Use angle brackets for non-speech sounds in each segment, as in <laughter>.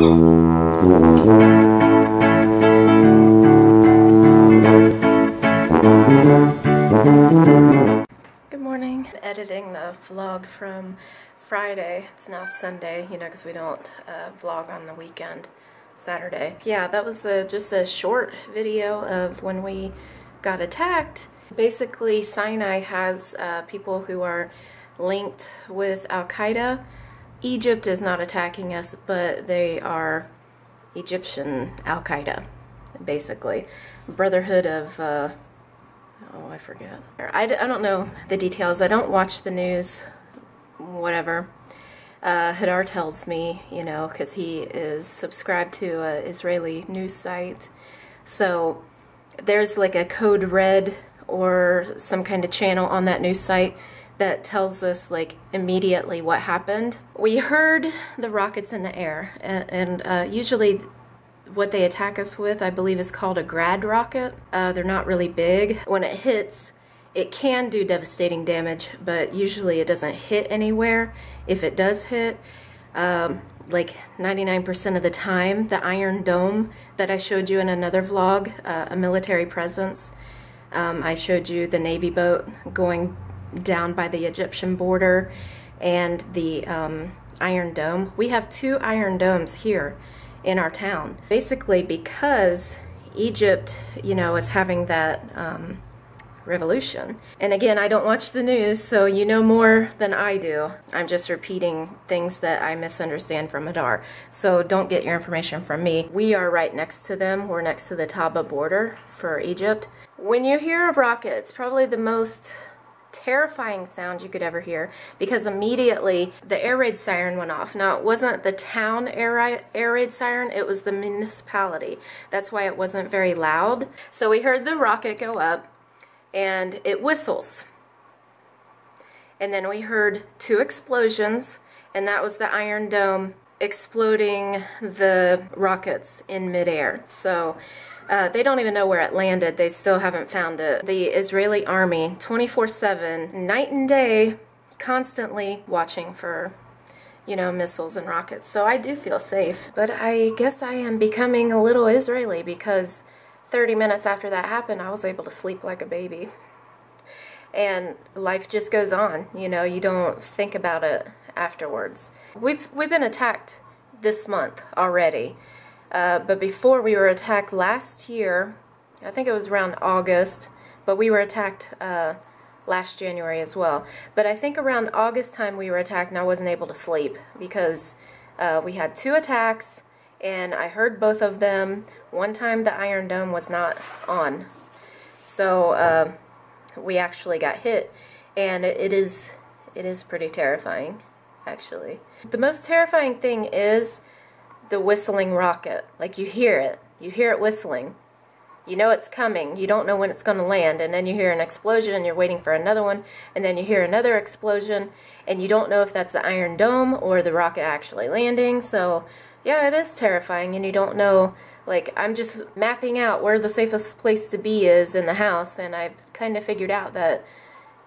Good morning. I'm editing the vlog from Friday. It's now Sunday, you know, because we don't uh, vlog on the weekend, Saturday. Yeah, that was a, just a short video of when we got attacked. Basically, Sinai has uh, people who are linked with Al-Qaeda. Egypt is not attacking us, but they are Egyptian Al-Qaeda, basically. Brotherhood of... Uh, oh, I forget. I, I don't know the details. I don't watch the news, whatever. Uh, Hadar tells me, you know, because he is subscribed to an Israeli news site. So there's like a code red or some kind of channel on that news site that tells us like immediately what happened. We heard the rockets in the air and, and uh, usually what they attack us with, I believe, is called a grad rocket. Uh, they're not really big. When it hits, it can do devastating damage, but usually it doesn't hit anywhere. If it does hit, um, like 99% of the time, the Iron Dome that I showed you in another vlog, uh, a military presence, um, I showed you the Navy boat going down by the Egyptian border and the um, Iron Dome. We have two Iron Domes here in our town. Basically because Egypt, you know, is having that um, revolution. And again, I don't watch the news, so you know more than I do. I'm just repeating things that I misunderstand from Hadar. So don't get your information from me. We are right next to them. We're next to the Taba border for Egypt. When you hear a rocket, it's probably the most terrifying sound you could ever hear because immediately the air raid siren went off. Now, it wasn't the town air, air raid siren, it was the municipality. That's why it wasn't very loud. So we heard the rocket go up and it whistles. And then we heard two explosions and that was the Iron Dome exploding the rockets in midair. So uh, they don't even know where it landed. They still haven't found it. The Israeli army, 24-7, night and day, constantly watching for you know, missiles and rockets. So I do feel safe. But I guess I am becoming a little Israeli because 30 minutes after that happened, I was able to sleep like a baby. And life just goes on, you know, you don't think about it afterwards. We've, we've been attacked this month already. Uh, but before we were attacked last year, I think it was around August, but we were attacked uh, last January as well. But I think around August time we were attacked and I wasn't able to sleep because uh, we had two attacks and I heard both of them. One time the Iron Dome was not on. So uh, we actually got hit and it is it is pretty terrifying actually. The most terrifying thing is the whistling rocket. Like you hear it. You hear it whistling. You know it's coming. You don't know when it's going to land. And then you hear an explosion and you're waiting for another one. And then you hear another explosion. And you don't know if that's the Iron Dome or the rocket actually landing. So yeah, it is terrifying. And you don't know, like, I'm just mapping out where the safest place to be is in the house. And I've kind of figured out that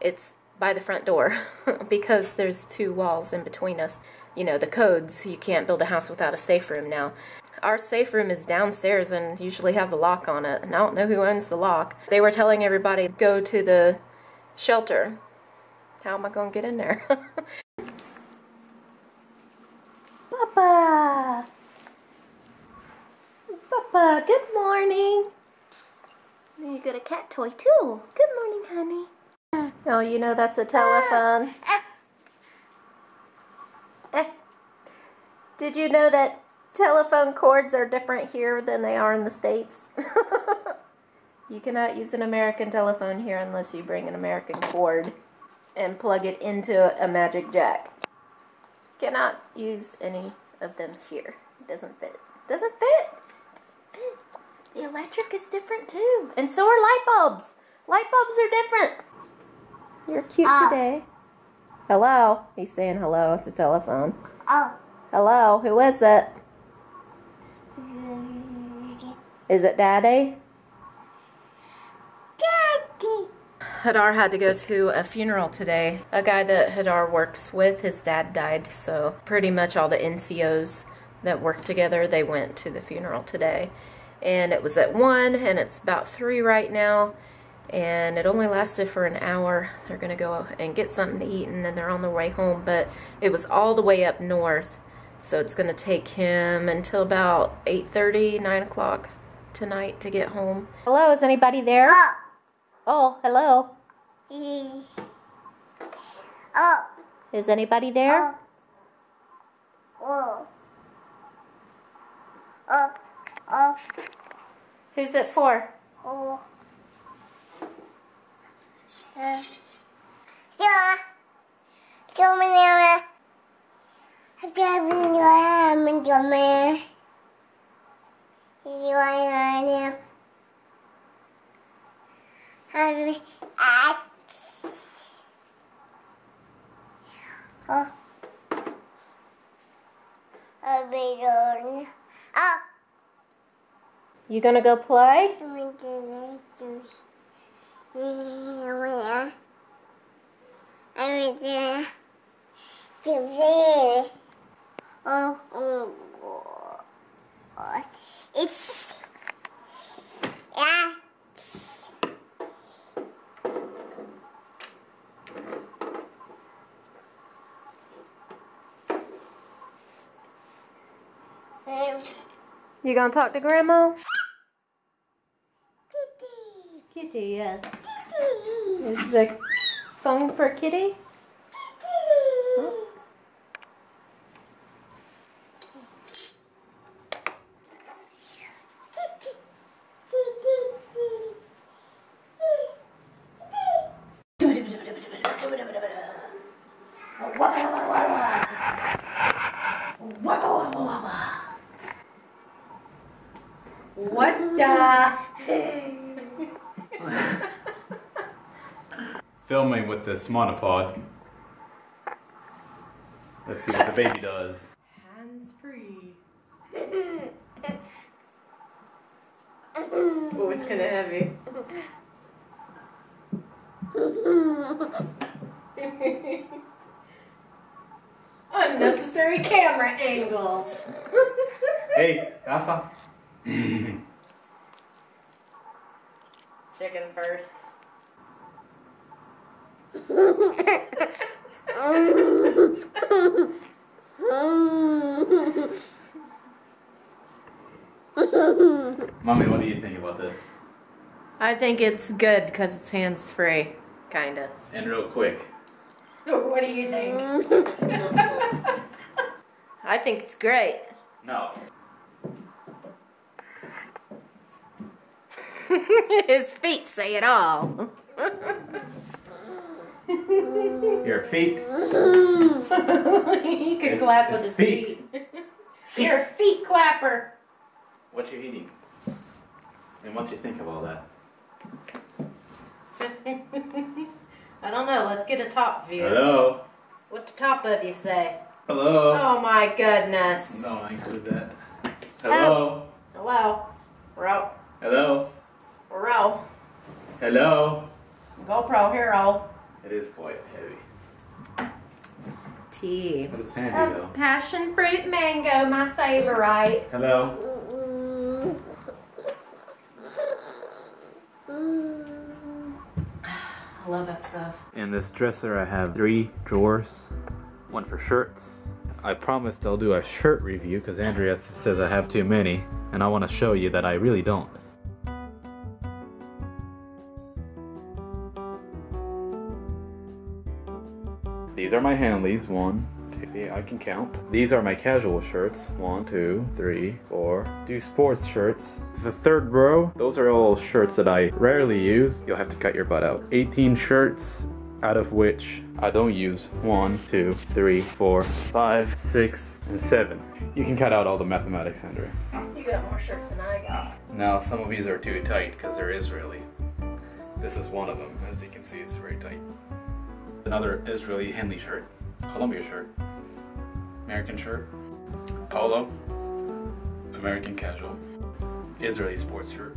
it's by the front door <laughs> because there's two walls in between us you know, the codes. You can't build a house without a safe room now. Our safe room is downstairs and usually has a lock on it, and I don't know who owns the lock. They were telling everybody go to the shelter. How am I going to get in there? <laughs> Papa! Papa, good morning! You got a cat toy too. Good morning, honey. Oh, you know that's a telephone. Eh. Eh. Did you know that telephone cords are different here than they are in the States? <laughs> you cannot use an American telephone here unless you bring an American cord and plug it into a magic jack. Cannot use any of them here. It doesn't fit. Doesn't fit. Doesn't fit. The electric is different too. And so are light bulbs. Light bulbs are different. You're cute uh, today. Hello. He's saying hello. It's a telephone. Oh. Hello, who is it? Is it Daddy? Daddy. Hadar had to go to a funeral today. A guy that Hadar works with, his dad died, so pretty much all the NCOs that work together, they went to the funeral today. And it was at 1 and it's about 3 right now. And it only lasted for an hour. They're going to go and get something to eat and then they're on their way home. But it was all the way up north. So it's going to take him until about 8.30, 9 o'clock tonight to get home. Hello, is anybody there? Oh. Oh, hello. Oh. Is anybody there? Oh. Oh. Oh. Who's it for? Oh. Uh. Yeah. Show me now. I'm grabbing your arm and your man. You are now. Have ah. Oh. I'll be done. Oh. You gonna go play? I'm going to juice. Yeah, I'm going to play. Oh, oh, God. It's. Yeah. You gonna talk to Grandma? Kitty. Kitty, yes. Is the phone for Kitty? What the? Filming with this monopod. Let's see what the baby does. Hands free. <laughs> oh, it's kind of heavy. <laughs> Unnecessary camera angles. <laughs> Hey, Alpha. Chicken first. Mommy, what do you think about this? I think it's good because it's hands free, kinda. And real quick. Oh, what do you think? <laughs> I think it's great. No. <laughs> His feet say it all. <laughs> Your feet. <laughs> he can It's- clap with his feet. feet. <laughs> You're a feet clapper. What you eating? And what you think of all that? <laughs> I don't know. Let's get a top view. Hello. What the top of you say? Hello. Oh my goodness. No, I include that. Hello. Hello. We're out. Hello. We're out. Hello. GoPro hero. It is quite heavy. Tea. But it's handy um, though. Passion fruit mango, my favorite. Hello. I love that stuff. In this dresser, I have three drawers. One for shirts. I promised I'll do a shirt review because Andrea says I have too many, and I want to show you that I really don't. These are my Henleys. One, two, I can count. These are my casual shirts. One, two, three, four. Do sports shirts. The third row, those are all shirts that I rarely use. You'll have to cut your butt out. 18 shirts, out of which I don't use. One, two, three, four, five, six, and seven. You can cut out all the mathematics, Andrea. You got more shirts than I got. Now, some of these are too tight because they're Israeli. This is one of them. As you can see, it's very tight. Another Israeli Henley shirt, Columbia shirt, American shirt, polo, American casual, Israeli sports shirt,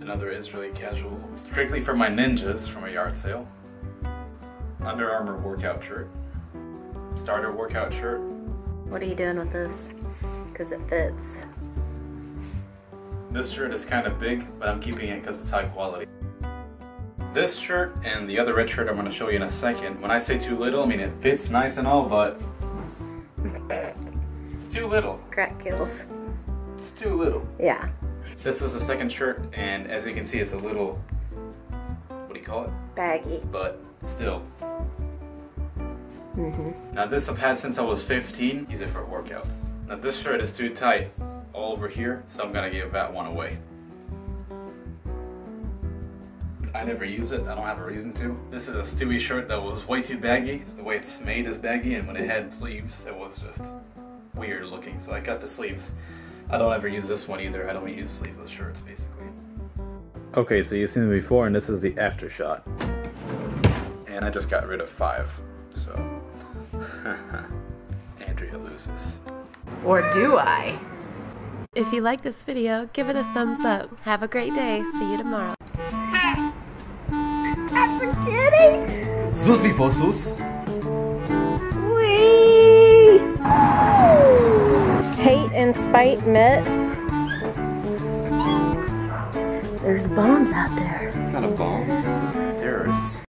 another Israeli casual, strictly for my ninjas from a yard sale, Under Armour workout shirt, starter workout shirt, What are you doing with this? because it fits. This shirt is kind of big, but I'm keeping it because it's high quality. This shirt and the other red shirt I'm going to show you in a second. When I say too little, I mean it fits nice and all, but it's too little. Crack kills. It's too little. Yeah. This is the second shirt, and as you can see, it's a little, what do you call it? Baggy. But still. Mm-hmm. Now this I've had since I was 15. Use it for workouts. Now this shirt is too tight all over here, so I'm gonna give that one away. I never use it, I don't have a reason to. This is a Stewie shirt that was way too baggy. The way it's made is baggy, and when it had sleeves, it was just weird looking, so I cut the sleeves. I don't ever use this one either, I don't use sleeveless shirts basically. Okay, so you've seen it before, and this is the after shot. And I just got rid of five, so <laughs> Andrea loses. Or do I? If you like this video, give it a thumbs up. Have a great day. See you tomorrow. A kitty. Sus. Wee. Hate and spite met. There's bombs out there. It's not a bomb, it's uh, terrorists.